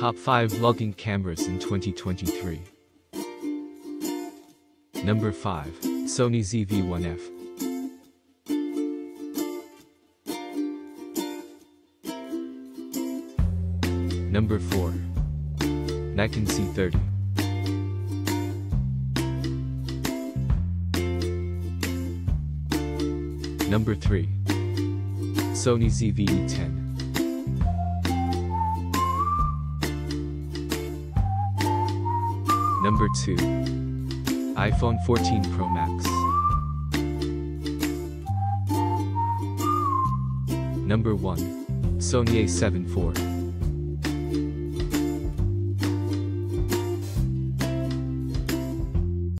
Top 5 vlogging cameras in 2023. Number 5. Sony ZV-1F. Number 4. Nikon Z30. Number 3. Sony ZV-E10. Number 2. iPhone 14 Pro Max. Number 1. Sony A7 IV.